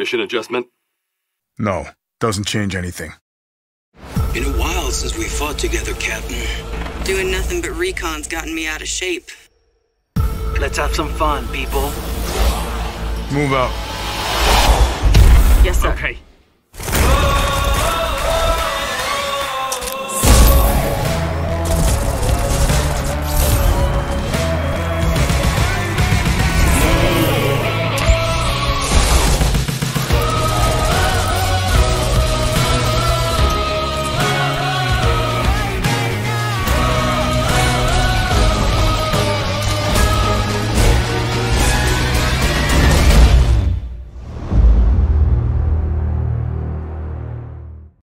Mission adjustment? No, doesn't change anything. Been a while since we fought together, Captain. Doing nothing but recon's gotten me out of shape. Let's have some fun, people. Move out. Yes, sir. Okay,